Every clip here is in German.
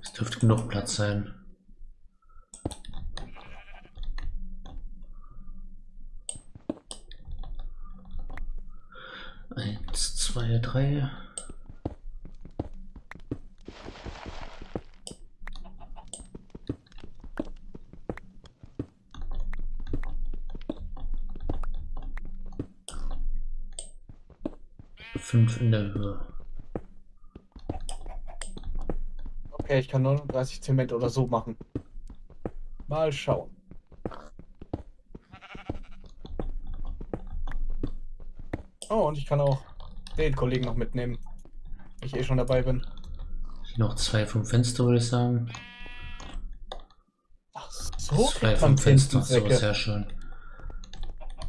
Es dürfte genug Platz sein. Eins, zwei, drei. Fünf in der Höhe. Okay, ich kann 39 Zement oder so machen. Mal schauen. Oh, und ich kann auch den Kollegen noch mitnehmen. Ich eh schon dabei bin. Noch zwei vom Fenster, würde ich sagen. Ach, so zwei vom Fenster, so Tintensäcke. sehr schön.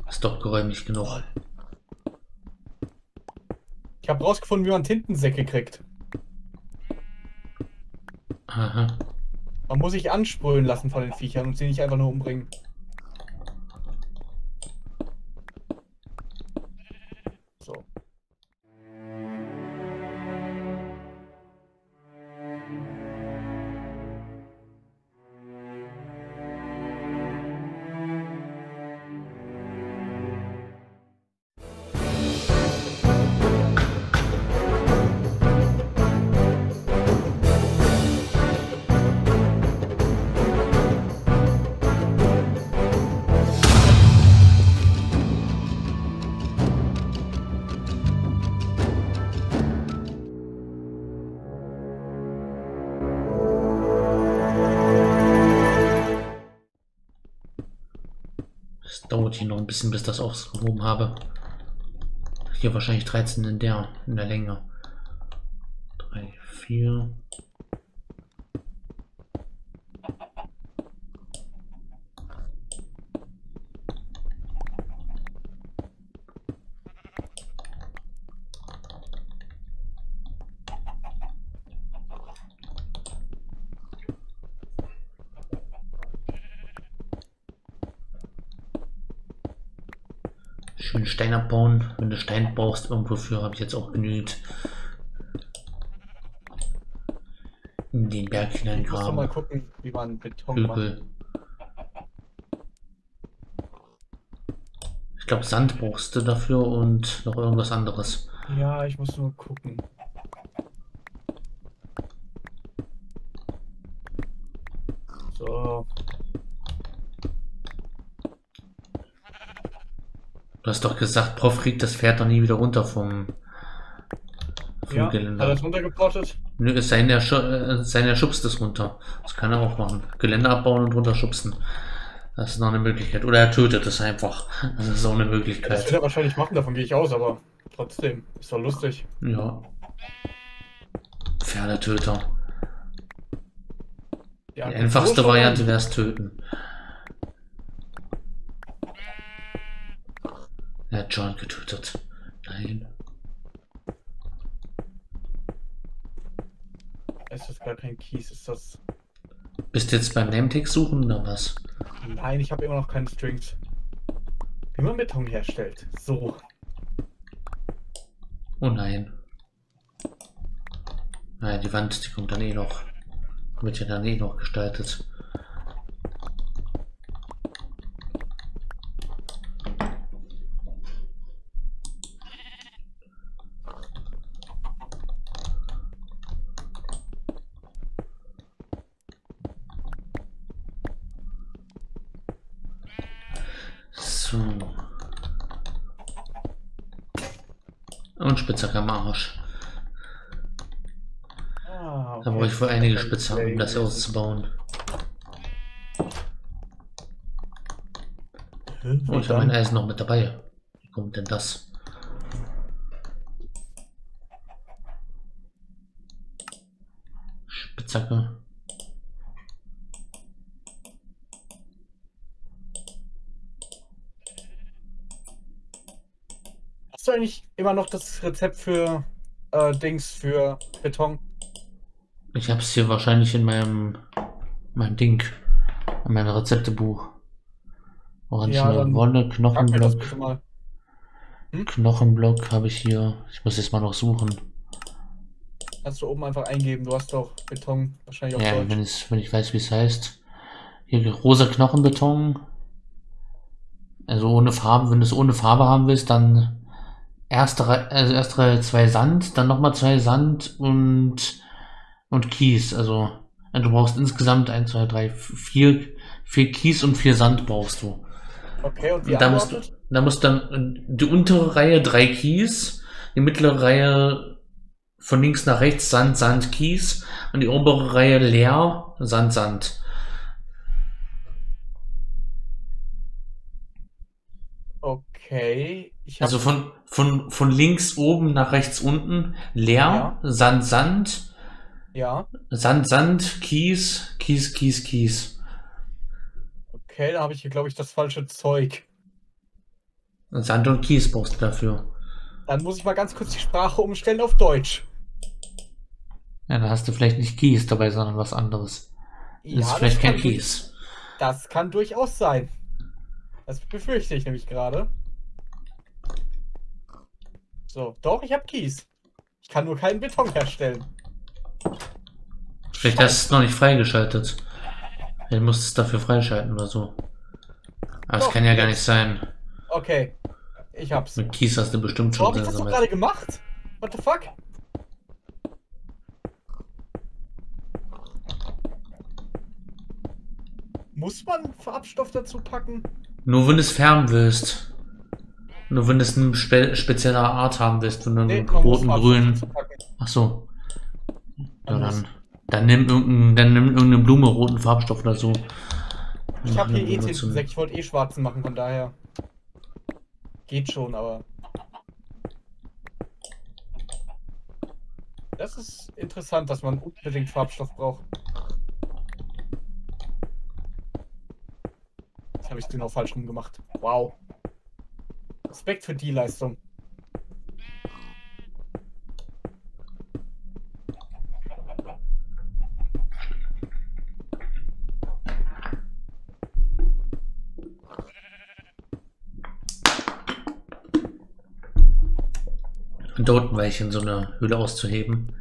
Ist doch geräumig genug. Ich habe rausgefunden, wie man Tintensäcke kriegt. Aha. Man muss sich ansprühen lassen von den Viechern und sie nicht einfach nur umbringen. Dauert hier noch ein bisschen, bis das ausgehoben habe. Hier wahrscheinlich 13 in der, in der Länge. 3, 4. Schön Stein abbauen. Wenn du Stein brauchst, irgendwo für, habe ich jetzt auch genügt. In den Berg Ich muss doch mal hineingraben. gucken, wie man Beton macht. Hügel. Ich glaube, Sand brauchst du dafür und noch irgendwas anderes. Ja, ich muss nur gucken. So, Du hast doch gesagt, Prof kriegt das Pferd doch nie wieder runter vom, vom ja, hat Geländer. er es runtergeplottet? Nö, es sei denn, er, äh, sei denn, er schubst es runter. Das kann er auch machen. Geländer abbauen und runter schubsen. Das ist noch eine Möglichkeit. Oder er tötet es einfach. Das ist auch eine Das wird Möglichkeit. er wahrscheinlich machen, davon gehe ich aus, aber trotzdem, ist doch lustig. Ja. Pferdetöter. Ja, Die einfachste Variante an. wäre es töten. Er hat John getötet. Nein. Es ist gar kein Kies, ist das. Bist du jetzt beim Nametag suchen oder was? Nein, ich habe immer noch keine Strings. Wie man Beton herstellt. So. Oh nein. Naja, die Wand, die kommt dann eh noch. Wird ja dann eh noch gestaltet. So. Und Spitzhacke am Arsch. Ah, Da brauche ich wohl einige Spitzhacken, um das auszubauen. Oh, ich habe mein Eisen noch mit dabei. Wie kommt denn das? Spitzhacke. Eigentlich immer noch das Rezept für äh, Dings für Beton? Ich habe es hier wahrscheinlich in meinem, meinem Ding, in meinem Rezeptebuch. Orangene Ja, Knochenblock. mal. Knochenblock habe ich hier. Ich muss jetzt mal noch suchen. Kannst du oben einfach eingeben. Du hast doch Beton wahrscheinlich auf Ja, Deutsch. wenn, es, wenn ich weiß, wie es heißt. Hier rosa Knochenbeton. Also ohne Farbe, wenn du es ohne Farbe haben willst, dann erste, Rei- also erste Reihe zwei Sand, dann nochmal zwei Sand und, und Kies. Also du brauchst insgesamt 1, 2, 3, 4, vier Kies und vier Sand brauchst du. Okay, und wie Und da musst, du, da musst dann äh, die untere Reihe drei Kies, die mittlere Reihe von links nach rechts Sand, Sand, Kies und die obere Reihe leer, Sand, Sand. Okay. Also von, von, von links oben nach rechts unten leer, Sand, Sand, ja. Sand, Sand, Kies, Kies, Kies, Kies. Okay, da habe ich hier, glaube ich, das falsche Zeug. Sand und Kies brauchst du dafür. Dann muss ich mal ganz kurz die Sprache umstellen auf Deutsch. Ja, dann hast du vielleicht nicht Kies dabei, sondern was anderes. Das ist das vielleicht kein kann durch- Kies. Das kann durchaus sein. Das befürchte ich nämlich gerade. So, doch, ich habe Kies. Ich kann nur keinen Beton herstellen. Vielleicht hast du es noch nicht freigeschaltet. Vielleicht musst du es dafür freischalten oder so. Aber es kann ja gar nicht sein. Okay, ich hab's. Mit Kies hast du bestimmt schon habe ich das doch gerade gemacht. What the fuck? Muss man Farbstoff dazu packen? Nur wenn du es färben willst. Nur wenn du es eine spe spezieller Art haben willst, wenn du einen man muss roten, grünen. dazu packen. Ach so. Ja, dann, dann nimm irgendeinen, dann nimm irgendeine Blume, roten Farbstoff oder so. Ich habe hier eh Tintensäck, ich wollte eh schwarzen machen, von daher. Geht schon, aber. Das ist interessant, dass man unbedingt Farbstoff braucht. Jetzt habe ich es genau falsch rum gemacht. Wow. Respekt für die Leistung. Unten war ich in so eine Höhle auszuheben.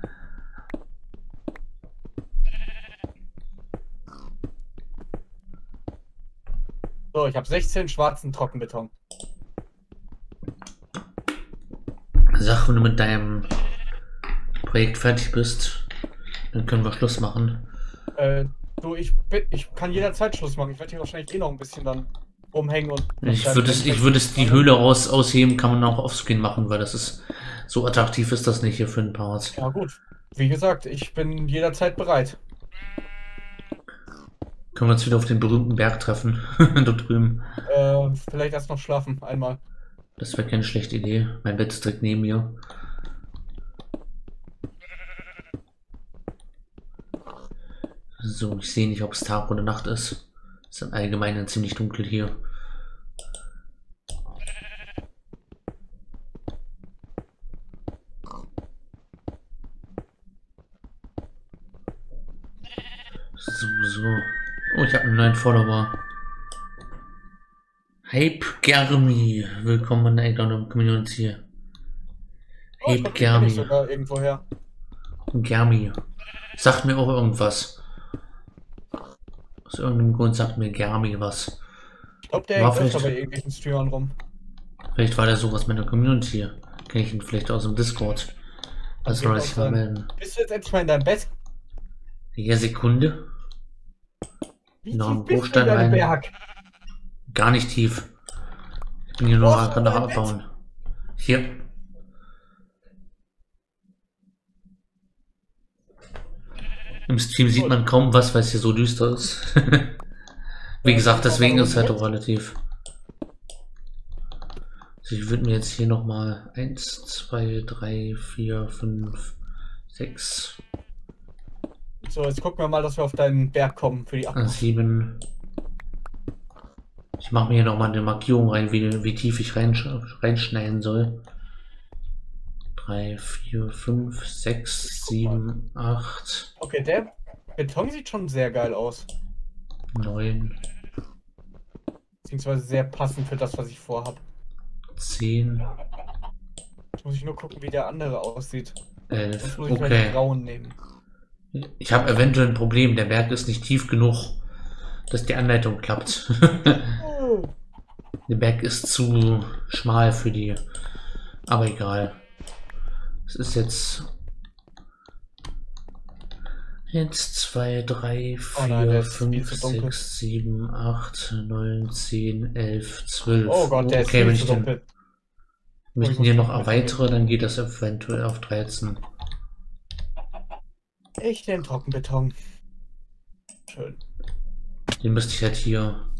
So, ich habe 16 schwarzen Trockenbeton. Sag, wenn du mit deinem Projekt fertig bist, dann können wir Schluss machen. Äh, du, ich, ich kann jederzeit Schluss machen. Ich werde hier wahrscheinlich eh noch ein bisschen dann rumhängen und. Ich würde es, ich würde es die Höhle raus ausheben, kann man auch offscreen machen, weil das ist so attraktiv ist das nicht hier für ein Part. Ja, gut. Wie gesagt, ich bin jederzeit bereit. Können wir uns wieder auf den berühmten Berg treffen, dort drüben. Äh, vielleicht erst noch schlafen, einmal. Das wäre keine schlechte Idee. Mein Bett ist direkt neben mir. So, ich sehe nicht, ob es Tag oder Nacht ist. Es ist im Allgemeinen ziemlich dunkel hier. So, so. Oh, ich habe einen neuen Follower. Hype Germi. Willkommen in der Eggdown Community. Oh, ich Hype ich Germi. sogar irgendwo her. Germi. Sagt mir auch irgendwas. Aus irgendeinem Grund sagt mir Germi was. Ich glaube, der War vielleicht- bei irgendwelchen Streamern rum. Vielleicht war der so aus meiner Community. Kenne ich ihn vielleicht aus dem Discord. Das Kann soll sich mal melden. Bist du jetzt endlich mal in deinem Bett? Ja, Sekunde. Wie Noch ein deinem rein. Berg? Gar nicht tief. Ich bin hier nur Dein Bett? abbauen. Hier. Im Stream sieht man kaum was, weil es hier so düster ist. Wie gesagt, deswegen ist es halt auch relativ. Also ich würde mir jetzt hier nochmal 1, 2, 3, 4, 5, 6, So, jetzt gucken wir mal, dass wir auf deinen Berg kommen für die Ab 7. Ich mache mir hier nochmal eine Markierung rein, wie, wie tief ich reinsch reinschneiden soll. 3, 4, 5, 6, 7, 8, Okay, der Beton sieht schon sehr geil aus. 9, Beziehungsweise sehr passend für das, was ich vorhab. 10, Jetzt muss ich nur gucken, wie der andere aussieht. 11. Jetzt muss ich gleich Okay. Grauen nehmen. Ich habe eventuell ein Problem. Der Berg ist nicht tief genug, dass die Anleitung klappt. Der Berg ist zu schmal für die. Aber egal. Es ist jetzt. Jetzt 2, 3, Oh nein, der 4, ist viel 5, zu dunkel. 6, 7, 8, 9, 10, 11, 12. Oh Gott, der ist okay, viel wenn ich den, dunkel. wenn ich den hier noch erweitere, dann geht das eventuell auf 13. Ich nehme Trockenbeton. Schön. Den müsste ich halt hier.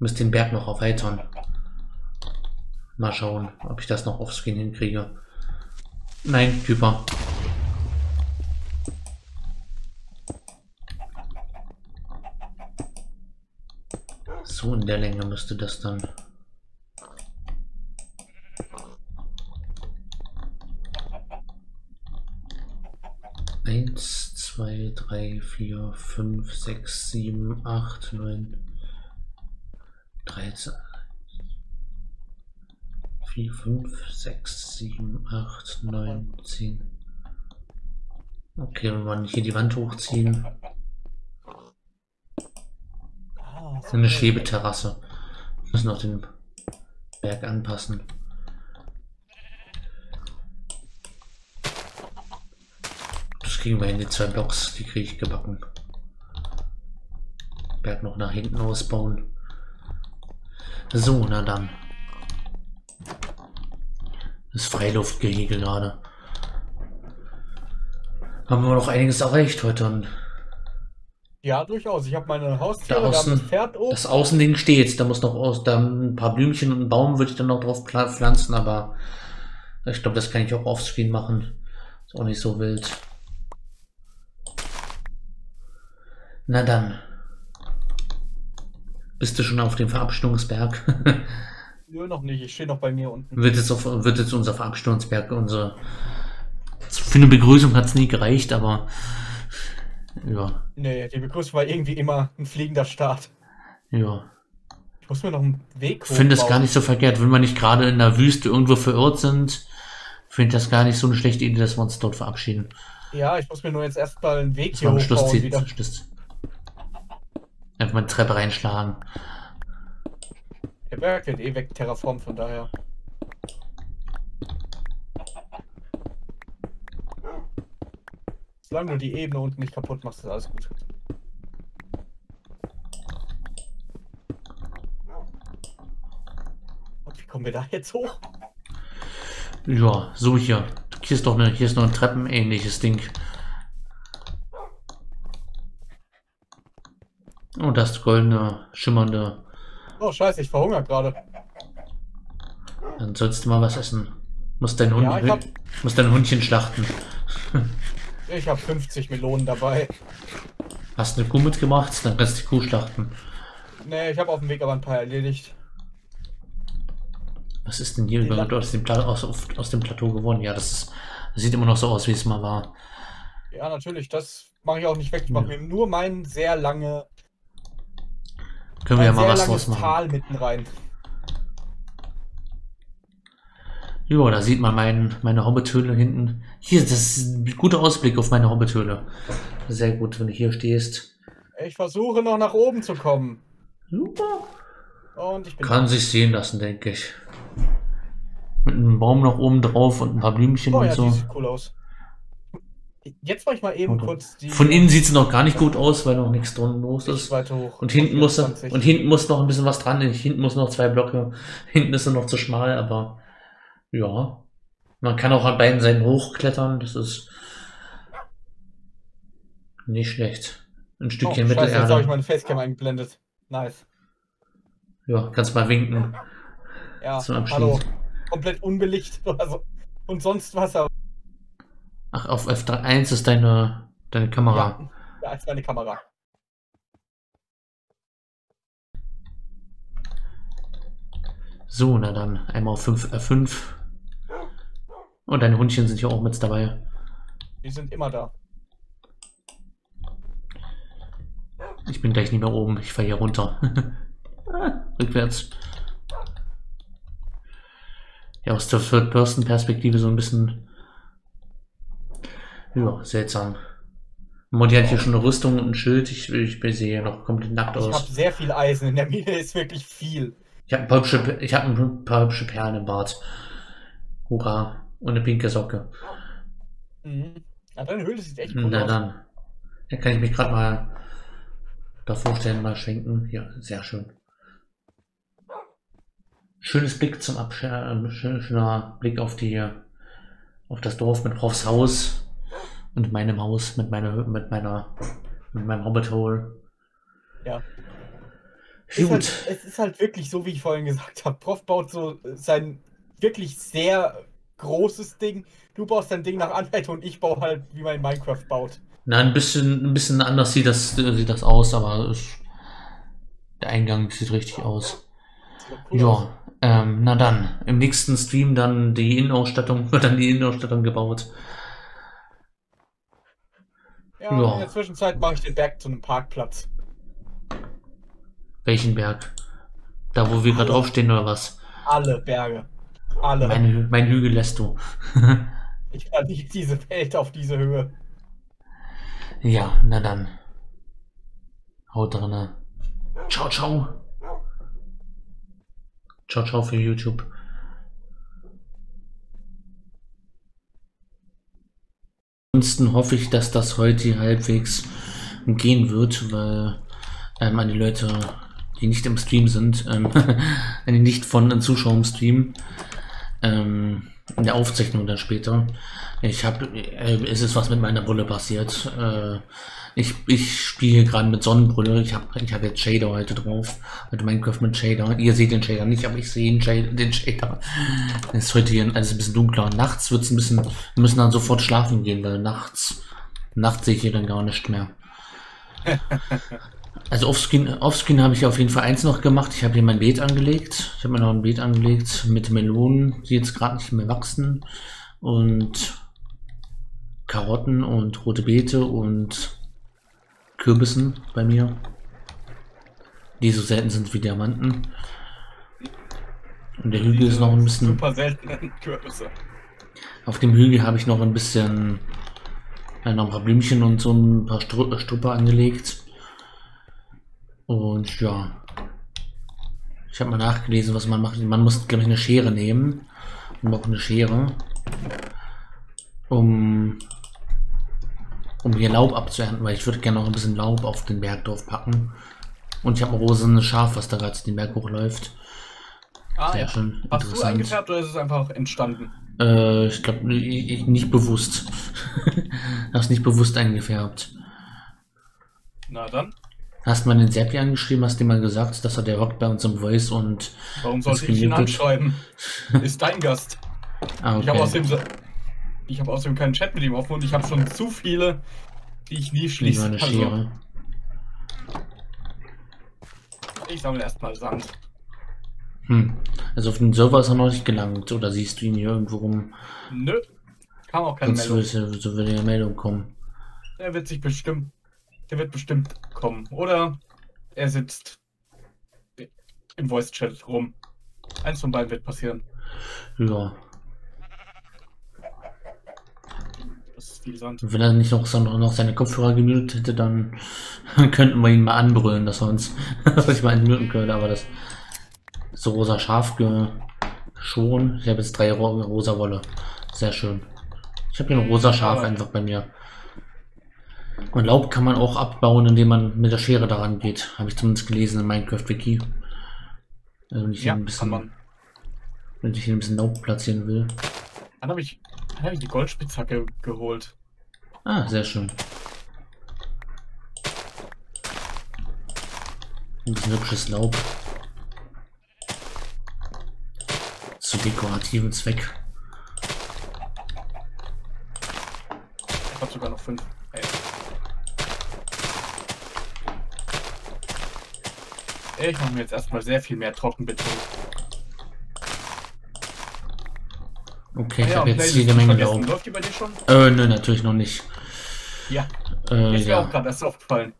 Müsste den Berg noch erweitern. Mal schauen, ob ich das noch offscreen hinkriege. Nein, Typer. So in der Länge müsste das dann. Eins, zwei, drei, vier, fünf, sechs, sieben, acht, neun, dreizehn. Vier, fünf, sechs, sieben, acht, neun, zehn. Okay, wenn wir hier die Wand hochziehen. Eine Schwebeterrasse. Wir müssen auch den Berg anpassen. Das kriegen wir hin, die zwei Blocks, die kriege ich gebacken. Berg noch nach hinten ausbauen. So, na dann. Das Freiluftgehege gerade. Haben wir noch einiges erreicht heute und Ja, durchaus. Ich habe meine Haustiere, Da außen- oben. Das Außending steht. Da muss noch aus, da ein paar Blümchen und einen Baum würde ich dann noch drauf pflanzen, aber ich glaube, das kann ich auch offscreen machen. Ist auch nicht so wild. Na dann. Bist du schon auf dem Verabschiedungsberg? Nö, noch nicht. Ich stehe noch bei mir unten. wird, jetzt auf, wird jetzt unser Verabschiedungsberg, unsere. Für eine Begrüßung hat es nie gereicht, aber. Ja, Nee, die Begrüßung war irgendwie immer ein fliegender Start. ja. Ich muss mir noch einen Weg Ich finde es gar nicht so verkehrt, wenn wir nicht gerade in der Wüste irgendwo verirrt sind. Finde das gar nicht so eine schlechte Idee, dass wir uns dort verabschieden. Ja, ich muss mir nur jetzt erstmal einen Weg Das hier hochbauen zieht. wieder. Schluss. Einfach mal eine Treppe reinschlagen. Der Berg wird eh weg terraformt, von daher. Solange du die Ebene unten nicht kaputt machst, ist alles gut. Und wie kommen wir da jetzt hoch? Ja, so hier. Hier ist doch eine, hier ist noch ein treppenähnliches Ding. Und das goldene, schimmernde. Oh, scheiße, ich verhungere gerade. Dann sollst du mal was essen. Muss dein Hund, Ja, hab- muss dein Hundchen schlachten. Ich habe 50 Melonen dabei. Hast eine Kuh mitgemacht, dann kannst du die Kuh schlachten. Nee, ich habe auf dem Weg aber ein paar erledigt. Was ist denn hier Die überhaupt aus dem, Pla aus, aus dem Plateau geworden? Ja, das, ist, das sieht immer noch so aus, wie es mal war. Ja, natürlich, das mache ich auch nicht weg. Ich mache Ja. mir nur mein sehr lange, Können wir ja mal was draus machen. Tal mitten rein. Jo, da sieht man mein, meine Hobbithöhle hinten. Hier, das ist ein guter Ausblick auf meine Hobbithöhle. Sehr gut, wenn du hier stehst. Ich versuche noch nach oben zu kommen. Super. Und ich bin Kann sich sehen lassen, denke ich. Mit einem Baum noch oben drauf und ein paar Blümchen Oh und ja, so. sieht cool aus. Jetzt mache ich mal eben kurz die Von innen sieht es noch gar nicht gut aus, weil noch nichts drin los ist. weiter hoch. Und hinten muss, 24. und hinten muss noch ein bisschen was dran. Hinten muss noch zwei Blöcke. Hinten ist er noch zu schmal, aber ja. Man kann auch an beiden Seiten hochklettern. Das ist nicht schlecht. Ein oh, Stückchen scheiße, jetzt habe ich Mittelerde. meine Facecam eingeblendet. Nice. Ja, kannst mal winken. Ja, Zum Abschluss. hallo. Komplett unbelichtet oder so. Und sonst was, aber Ach, auf F1 ist deine, deine Kamera. ja, da ist meine Kamera. So, na dann. Einmal auf 5 F5. Und deine Hundchen sind hier auch mit dabei. Die sind immer da. Ich bin gleich nicht mehr oben. Ich falle hier runter. Ah, Rückwärts. Ja, aus der Third-Person-Perspektive so ein bisschen Ja, seltsam. Monty hat hier schon eine Rüstung und ein Schild. Ich, ich sehe noch komplett nackt Ich habe aus. sehr viel Eisen. In der Mine ist wirklich viel. Ich habe ein, paar hübsche- ich hab ein paar hübsche Perlen im Bart. Hurra. Und eine pinke Socke. Mhm. Ja, deine Höhle sieht echt cool Na aus. dann. Da kann ich mich gerade mal davor stellen, mal schwenken. Ja, sehr schön. Schönes Blick zum Abscher, äh, schön- schöner Blick auf die, auf das Dorf mit Profs Haus und meinem Haus mit meiner, mit meiner, mit meinem Hobbit Hole. Ja. Ist halt, Gut. es ist halt wirklich so, wie ich vorhin gesagt habe. Prof baut so sein wirklich sehr großes Ding. Du baust dein Ding nach Anleitung und ich baue halt, wie man in Minecraft baut. Na, ein bisschen, ein bisschen anders sieht das, sieht das aus, aber es, der Eingang sieht richtig aus. Cool aus. Ja, ähm, na dann, im nächsten Stream dann die Innenausstattung, wird dann die Innenausstattung gebaut. Ja, Ja. in der Zwischenzeit mache ich den Berg zu einem Parkplatz. Welchen Berg? Da, wo wir gerade draufstehen, oder was? Alle Berge. Alle. Mein, mein Hügel lässt du. Ich verließ diese Welt auf diese Höhe. ja, na dann. Haut drinne. Ciao, ciao. Ciao, ciao für YouTube. Ansonsten hoffe ich, dass das heute halbwegs gehen wird, weil ähm, an die Leute, die nicht im Stream sind, ähm, die nicht von den Zuschauern im Stream, ähm, in der Aufzeichnung dann später. Ich habe, äh, es ist was mit meiner Brille passiert. Äh, ich ich spiele gerade mit Sonnenbrille. Ich habe ich hab jetzt Shader heute drauf. Heute Minecraft mit Shader. Ihr seht den Shader nicht, aber ich sehe den Shader. Den Shader. Es ist heute hier alles ein bisschen dunkler. Nachts wird es ein bisschen. Wir müssen dann sofort schlafen gehen, weil nachts. Nachts sehe ich hier dann gar nicht mehr. Also offscreen, offscreen habe ich auf jeden Fall eins noch gemacht. Ich habe hier mein Beet angelegt. Ich habe mir noch ein Beet angelegt mit Melonen, die jetzt gerade nicht mehr wachsen. Und Karotten und rote Beete und Kürbissen bei mir. Die so selten sind wie Diamanten. Und der Hügel ist noch ein bisschen. Super seltenen Kürbisse. Auf dem Hügel habe ich noch ein bisschen äh, noch ein paar Blümchen und so ein paar Stru Strupper angelegt. Und ja. Ich habe mal nachgelesen, was man macht. Man muss, glaube ich, eine Schere nehmen. Man braucht eine Schere. Um, um hier Laub abzuernten, weil ich würde gerne noch ein bisschen Laub auf den Berg drauf packen. Und ich habe ein rosanes Schaf, was da gerade den Berg hochläuft. Ah, Sehr ja. schön. Hast du eingefärbt oder ist es einfach entstanden? Äh, ich glaube, nicht bewusst. Hast nicht bewusst eingefärbt. Na dann. Hast mal den Seppi angeschrieben, hast dem mal gesagt, dass er der hockt bei uns im Voice und. Warum sollte ich ihn anschreiben? Ist dein Gast. Ah, Ich habe okay. außerdem, ich hab außerdem keinen Chat mit ihm offen und ich habe schon zu viele, die ich nie Lieber schließe. eine Also, Schere. ich sammle erstmal Sand. Hm. Also auf den Server ist er noch nicht gelangt, oder siehst du ihn hier irgendwo rum? Nö. Kam auch keine Sonst Meldung. würde, so würde eine Meldung kommen. Der wird sich bestimmt. Der wird bestimmt kommen. Oder er sitzt im Voice-Chat rum. Eins von beiden wird passieren. Ja. Das ist viel Sand. Wenn er nicht noch, noch seine Kopfhörer gemutet hätte, dann könnten wir ihn mal anbrüllen, dass er uns dass ich mal entmuten könnte, aber das so rosa Schaf ge schon. Ich habe jetzt drei ro rosa Wolle. Sehr schön. Ich habe hier ein rosa Schaf einfach bei mir. Und Laub kann man auch abbauen, indem man mit der Schere daran geht. Habe ich zumindest gelesen in Minecraft Wiki. Also wenn ich hier Ja, ein kann bisschen, man. wenn ich hier ein bisschen Laub platzieren will. Dann habe ich, dann hab ich die Goldspitzhacke geholt. Ah, sehr schön. Ein bisschen hübsches Laub. Zu dekorativen Zweck. Ich habe sogar noch fünf. Ey. Ich mache mir jetzt erstmal sehr viel mehr Trockenbeton. Okay, ich Ja, habe jetzt jede Menge. Laub. Läuft die bei dir schon? Äh, nö, natürlich noch nicht. Ja, Äh, ist mir auch ja. gerade erst aufgefallen.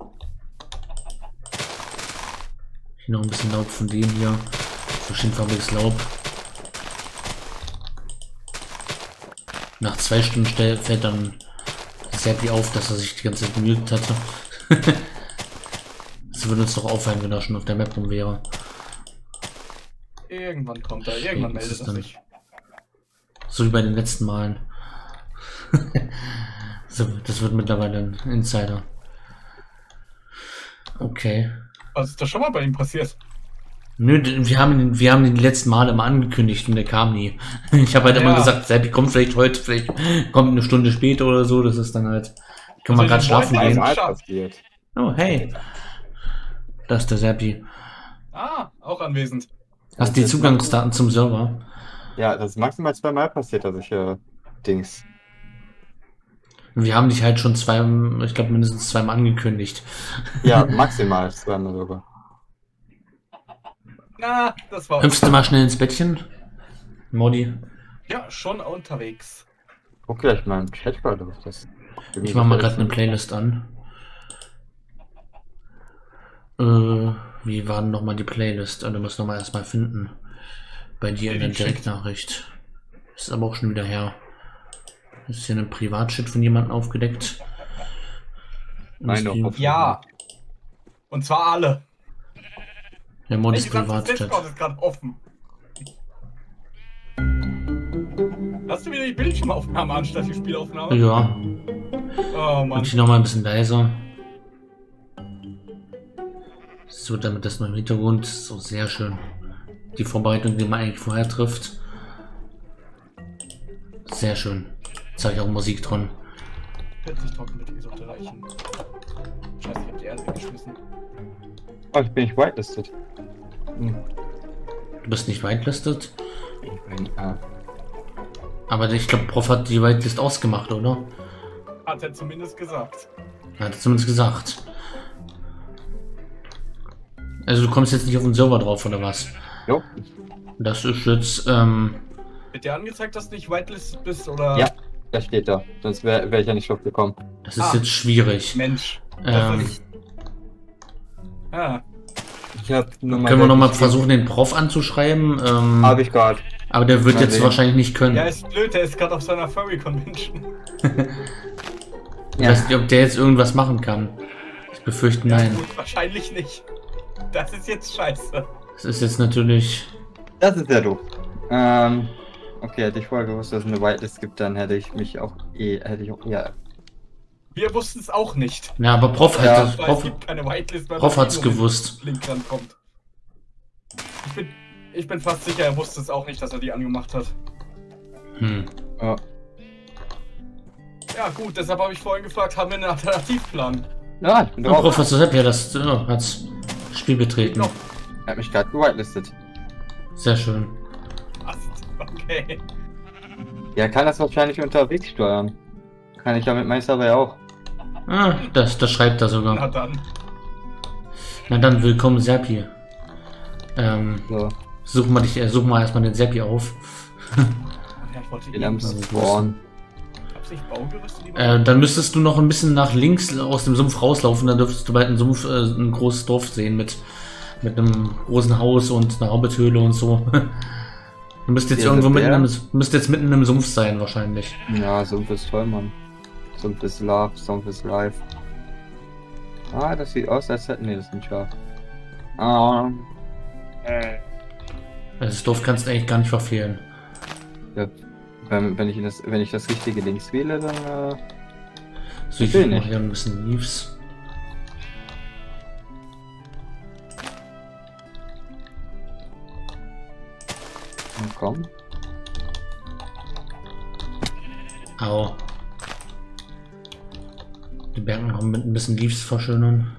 Hier noch ein bisschen Laub von dem hier. Verschiedenfarbiges Laub. Nach zwei Stunden fällt dann Serpi auf, dass er sich die ganze Zeit gemutet hatte. Das würde uns doch auffallen, wenn er schon auf der Map rum wäre. Irgendwann kommt er, irgendwann meldet es er dann. sich. So wie bei den letzten Malen. so, das wird mittlerweile ein Insider. Okay. Was ist das schon mal bei ihm passiert? Nö, wir haben ihn, wir haben ihn die letzten Male immer angekündigt und der kam nie. Ich habe halt immer Ja. gesagt, Serpi kommt vielleicht heute, vielleicht kommt eine Stunde später oder so. Das ist dann halt. Können wir Also gerade ich schlafen gehen? passiert. Oh, hey. Das ist der Serpi. Ah, auch anwesend. Hast die Zugangsdaten zum Server? Ja, das ist maximal zweimal passiert, dass ich äh, Dings. Wir haben dich halt schon zwei, ich glaube mindestens zweimal angekündigt. Ja, maximal zweimal sogar. Na, das war. Hüpfst du mal schnell ins Bettchen? Modi. Ja, schon unterwegs. Guck gleich mal im Chat gerade das. Ich mach mal gerade eine Playlist an. Äh, wie war denn nochmal die Playlist? Du musst nochmal erstmal finden. Bei dir in der. Direktnachricht. Ist aber auch schon wieder her. Ist hier ein Privatchat von jemandem aufgedeckt? Nein, doch, auf- Ja. Und zwar alle. Der Mod ist Privatchat. Discord ist gerade offen. Hast du wieder die Bildschirmaufnahme anstatt die Spielaufnahme? Ja, Oh Mann. ich noch mal ein bisschen leiser. So, damit das mal im Hintergrund so sehr schön. Die Vorbereitung, die man eigentlich vorher trifft. Sehr schön. Jetzt habe ich auch Musik drin. 40 Trockenmittel sollte reichen. Scheiße, ich hab die Erde weggeschmissen. Oh, ich bin nicht whitelisted. Hm. Du bist nicht whitelisted, Ah, aber ich glaube, Prof hat die Whitelist ausgemacht, oder? Hat er zumindest gesagt. Hat er zumindest gesagt. Also du kommst jetzt nicht auf den Server drauf, oder was? jo. Das ist jetzt, ähm, Wird dir angezeigt, dass du nicht whitelisted bist oder Ja. Das steht da. Sonst wäre wär ich ja nicht drauf gekommen. das ist Ah. jetzt schwierig. Mensch? Ähm, ist- Ah, Ich hab nur können wir nochmal versuchen, den Prof anzuschreiben? Ähm, Habe ich gerade. aber der wird Mal jetzt sehen. wahrscheinlich nicht können. ja, ist blöd, der ist gerade auf seiner Furry Convention. Ich weiß nicht, ob der jetzt irgendwas machen kann. Ich befürchte nein. Gut, wahrscheinlich nicht. Das ist jetzt scheiße. Das ist jetzt natürlich. Das ist ja doof. Ähm, okay, hätte ich vorher gewusst, dass es eine Whitelist gibt, dann hätte ich mich auch eh, hätte ich auch, ja. Wir wussten es auch nicht. Ja, aber Prof hat Ja. das. Weil es Prof, gibt keine Whitelist, weil Prof hat's gewusst. Link rankommt. Ich bin, ich bin fast sicher, er wusste es auch nicht, dass er die angemacht hat. Hm. ja. Ja gut, deshalb habe ich vorhin gefragt, haben wir einen Alternativplan? Ja, ich bin Ja, drauf. Prof, hast du gesagt? Ja, das ja, hat's Spiel betreten. Noch. Er hat mich gerade gewhitelistet. Sehr schön. Okay. Ja, kann das wahrscheinlich unterwegs steuern. Kann ich ja mit meinem Server ja auch. Ah, das, das schreibt er Na sogar. dann. Na dann, willkommen Serpi. Ähm, So, such mal dich, äh, such mal erstmal den Serpi auf. Ja, ich wollte ihn. am Also, Spawn. Gab's nicht Baugerüste, die Äh, dann müsstest du noch ein bisschen nach links aus dem Sumpf rauslaufen, dann dürftest du bald einen Sumpf, äh, ein großes Dorf sehen mit, mit einem großen Haus und einer Hobbithöhle und so. Du müsst jetzt Ja, irgendwo mitten im, müsst jetzt mitten im Sumpf sein, wahrscheinlich. Ja, Sumpf ist toll, Mann. Sumpf ist Love, Sumpf ist Life. Ah, das sieht aus, als hätten wir das nicht scharf. Ah, Das Dorf kannst du eigentlich gar nicht verfehlen. Wenn, wenn, ich das, wenn ich das richtige links wähle, dann äh, So, ich will nicht. hier ein bisschen Leaves. komm. Au. Die Berge noch mit ein bisschen Leaves verschönern.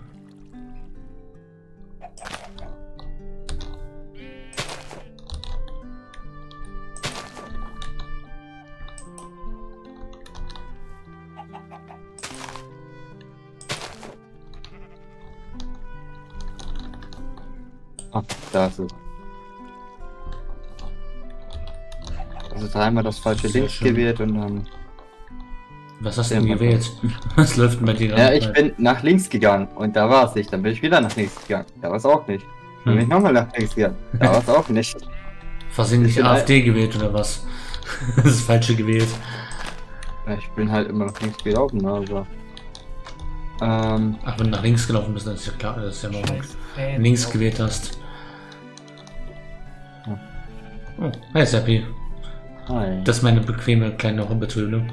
Ah, da ist es. Also dreimal das falsche Sehr links schön. gewählt und dann. Was hast du denn gewählt? Was läuft denn bei dir Ja, ich bin nach links gegangen und da war es nicht. Dann bin ich wieder nach links gegangen. Da war es auch nicht. Dann bin ich Hm. nochmal nach links gegangen. Da war es auch nicht. Versehentlich AfD gewählt oder was? das ist falsche gewählt. Ich bin halt immer noch links gelaufen, aber. Ähm, Ach, wenn du nach links gelaufen bist, dann ist ja klar, das ist ja Fan. links gewählt hast. Oh, hi Seppi. hi. Das ist meine bequeme kleine Hobbithöhle.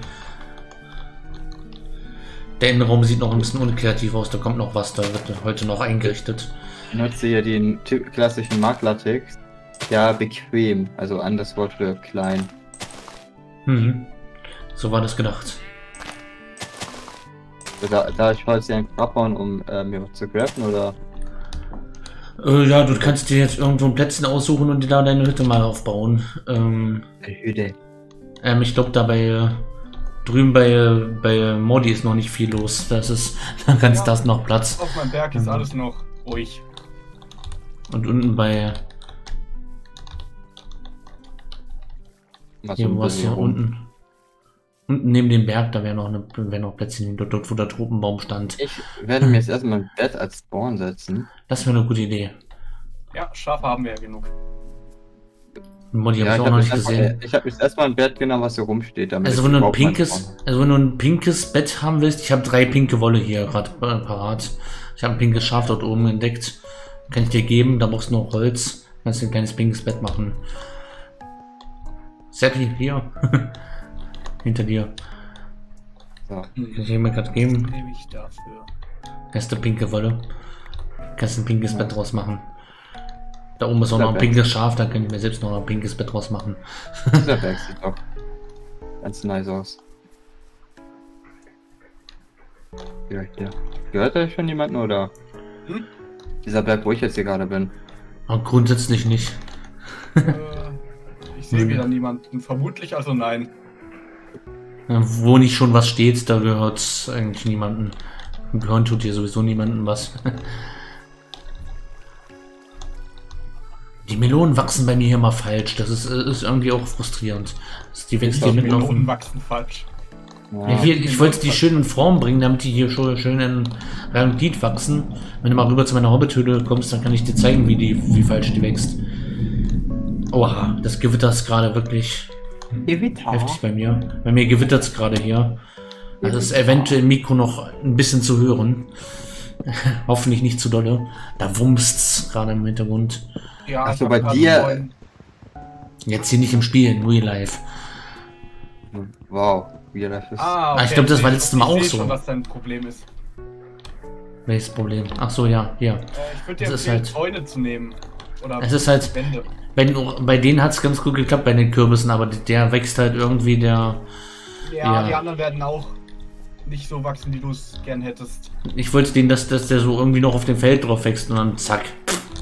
Der Innenraum sieht noch ein bisschen unkreativ aus, da kommt noch was, da wird heute noch eingerichtet. Ich nutze hier den klassischen Mark-Latex. Ja, bequem. Also anderes Wort für klein. Mhm. So war das gedacht. Da, da ich Holz hier abbauen, um äh, mir was zu craften, oder? Äh, ja, du kannst dir jetzt irgendwo ein Plätzchen aussuchen und dir da deine Hütte mal aufbauen. Ähm, Hüde. ähm, ich glaube, dabei äh, drüben bei, äh, bei Modi ist noch nicht viel los. Das ist, da kannst Ja. das noch Platz. Auf meinem Berg ist Mhm. alles noch ruhig. Und unten bei Was hier, bisschen hier rum. unten. Unten neben dem Berg, da wäre noch, eine, wär noch Plätzchen, dort, dort wo der Tropenbaum stand. Ich werde mir jetzt erstmal ein Bett als Spawn setzen. Das wäre eine gute Idee. Ja, Schafe haben wir ja genug. Modi habe Ja, ich auch hab noch nicht erstmal- gesehen. Ich habe jetzt erstmal ein Bett genommen, was hier rumsteht. Damit Also ich wenn du ein mal pinkes, hab. also wenn du ein pinkes Bett haben willst, ich habe drei pinke Wolle hier gerade äh, parat. Ich habe ein pinkes Schaf dort oben entdeckt. Kann ich dir geben, da brauchst du noch Holz. Kannst du ein kleines pinkes Bett machen. Seppi, hier. Hinter dir. So. Kann ich mir gerade geben. Nehme ich dafür. Hast du pinke Wolle. Kannst ein pinkes Ja. Bett draus machen. Da oben ist auch noch ein pinkes Schaf, da kann ich mir selbst noch ein pinkes Bett draus machen. Dieser Berg sieht doch ganz nice aus. Ja, hier. Gehört euch schon jemanden oder? Hm? Dieser Berg, wo ich jetzt hier gerade bin. Aber grundsätzlich nicht. äh, ich sehe wieder niemanden. Vermutlich also nein. Ja, Wo nicht schon was steht, da gehört eigentlich niemanden. Gehören tut hier sowieso niemanden was. Die Melonen wachsen bei mir hier mal falsch. Das ist, äh, ist irgendwie auch frustrierend. Die wächst hier mitten auf dem... wachsen falsch. Ja, Ja, hier, ich wollte die schön in Form bringen, damit die hier schon schön in Reihe und Glied wachsen. Wenn du mal rüber zu meiner Hobbithöhle kommst, dann kann ich dir zeigen, wie, die, wie falsch die wächst. Oha, das Gewitter ist gerade wirklich Gewitter. heftig bei mir. Bei mir gewittert es gerade hier. Also ist eventuell im Mikro noch ein bisschen zu hören. Hoffentlich nicht zu dolle. Da wummst's gerade im Hintergrund. Ja, Ach ich so, hab bei dir- neuen- Jetzt hier nicht im Spiel, in Real Life. Wow, wie das ist. Ah, Ah, ich glaub, das war letztes Mal auch so. Schon, was dein Problem ist. Welches Problem? Ach so, ja, hier. Äh, ich würde dir Es ist empfehlen, halt- Zäune zu nehmen. Oder Es ist halt- Wände. Bei, den, bei denen hat's ganz gut geklappt, bei den Kürbissen, aber der wächst halt irgendwie der. Ja, Ja. die anderen werden auch nicht so wachsen, wie du es gern hättest. Ich wollte den, dass, dass der so irgendwie noch auf dem Feld drauf wächst und dann zack,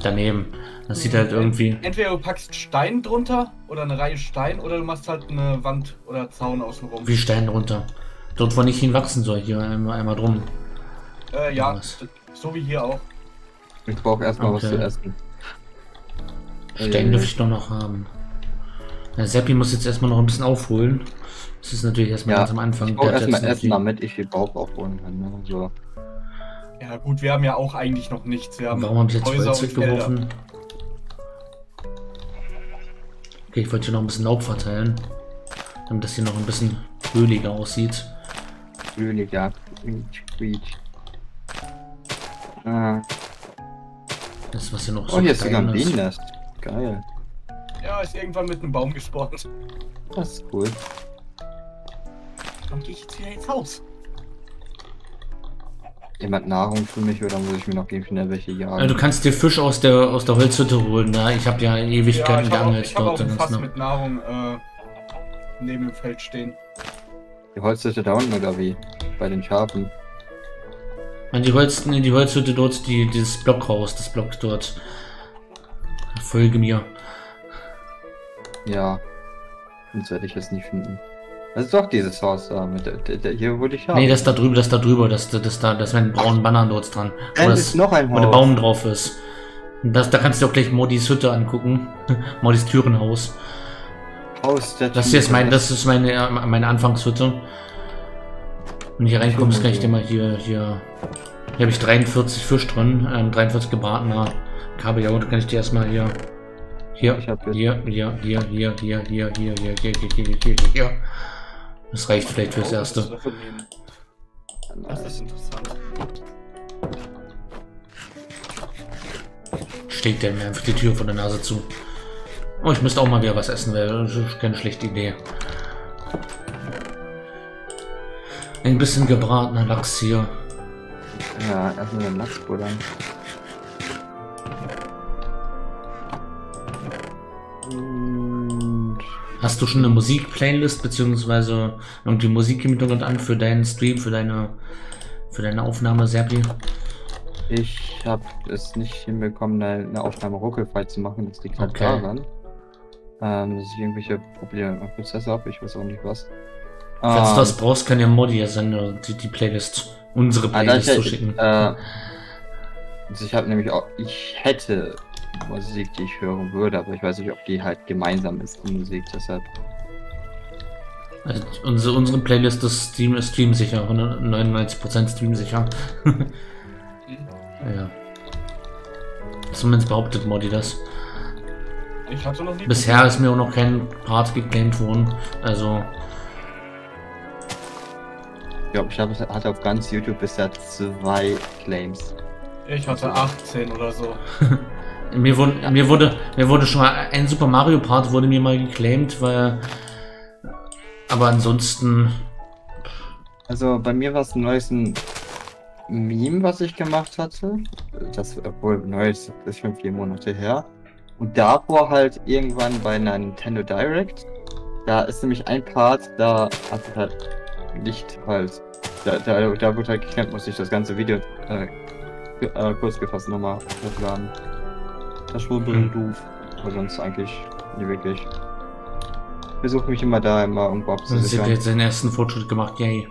daneben. Das sieht halt irgendwie. Entweder du packst Stein drunter oder eine Reihe Stein oder du machst halt eine Wand oder Zaun außenrum. wie Stein runter. Dort, wo nicht hinwachsen soll, hier einmal, einmal drum. Äh, ja, Was? so wie hier auch. Ich brauche erstmal was Okay. zu essen. Stein dürfte ich doch noch haben. Der Seppi muss jetzt erstmal noch ein bisschen aufholen. Das ist natürlich erstmal Ja, ganz am Anfang. Ich erstmal Essen, damit ich überhaupt aufholen kann. Ne? So. Ja gut, wir haben ja auch eigentlich noch nichts. Wir haben Warum habe ich jetzt Holz weggeworfen? Okay, ich wollte hier noch ein bisschen Laub verteilen. Damit das hier noch ein bisschen öliger aussieht. Quietsch. Ah. Das, was hier noch Oh, hier ist sogar ein. Bienennest. Geil. Ja, ist irgendwann mit einem Baum gespawnt. Das ist cool. Dann gehe ich jetzt wieder ins Haus. Jemand Nahrung für mich oder muss ich mir noch gegen schnell welche jagen? Äh, Du kannst dir Fisch aus der, aus der Holzhütte holen. Ja, ich habe ja Ja, Ewigkeiten ich habe geangelt ich hab auch dort. Fass ist noch- mit Nahrung äh, neben dem Feld stehen. Die Holzhütte da unten oder wie? Bei den Schafen. Die, Holz, die Holzhütte dort, die, dieses Blockhaus, das Block dort. Folge mir. Ja. Sonst werde ich es nicht finden. Das ist doch dieses Haus da. Mit der, der, hier wurde ich haben. Nee, das da drüber, das da drüber, das, das da, das mit den braunen Bannern dort dran. Wo, das, ist noch ein wo der Haus. Baum drauf ist. Das, da kannst du auch gleich Modis Hütte angucken. Modis Türenhaus. Haus der Das hier ist mein, das ist meine, äh, meine Anfangshütte. Wenn du hier reinkommst, kann ich dir mal hier, hier, hier habe ich 43 Fisch drin, ähm, 43 gebratener Kabeljau, da kann ich dir erstmal hier, hier, Ich hab hier, hier, hier, hier, hier, hier, hier, hier, hier, hier, hier, hier, hier, hier. Das reicht vielleicht fürs Oh, Erste. Das ist interessant. Steht der mir einfach die Tür vor der Nase zu. Oh, ich müsste auch mal wieder was essen, wäre das ist keine schlechte Idee. Ein bisschen gebratener Lachs hier. Ja, erstmal den Lachs buddern. Hast du schon eine Musik-Playlist beziehungsweise irgendwie Musik im Hintergrund an für deinen Stream, für deine für deine Aufnahme, Serbi? ich habe es nicht hinbekommen, eine, Aufnahme ruckelfrei zu machen. Das liegt halt Okay. daran, ähm, dass ich irgendwelche Probleme mit dem Prozessor habe. Ich weiß auch nicht was. Falls Ähm, du das brauchst, kann ja Modi ja seine, die, die Playlist, unsere Ah, Playlist das- zuschicken. Äh, also ich habe nämlich auch, ich hätte Musik, die ich hören würde, aber ich weiß nicht, ob die halt gemeinsam ist, die Musik, deshalb. Also unsere, unsere Playlist ist Stream, ist streamsicher, 99% streamsicher. ja. Zumindest behauptet Modi das. Ich hatte noch nie. Bisher ist mir auch noch kein Part geclaimed worden. Also, Ich glaube, ich hatte auf ganz YouTube bisher zwei Claims. Ich hatte 18 oder so. mir wurde, mir wurde, mir wurde schon mal ein Super Mario Part wurde mir mal geclaimed, weil. Aber ansonsten. Also bei mir war es ein neues Meme, was ich gemacht hatte. Das, obwohl neues ist schon vier Monate her. Und davor halt irgendwann bei einer Nintendo Direct. Da ist nämlich ein Part, da hat es halt nicht halt. Da, da, da wird halt geklemmt, muss ich das ganze Video äh, äh, kurz gefasst nochmal hochladen. Das ein bisschen doof. Aber sonst eigentlich nie wirklich. Ich versuche mich immer da immer irgendwo Sie hat abzusichern. jetzt seinen ersten Fortschritt gemacht, yay.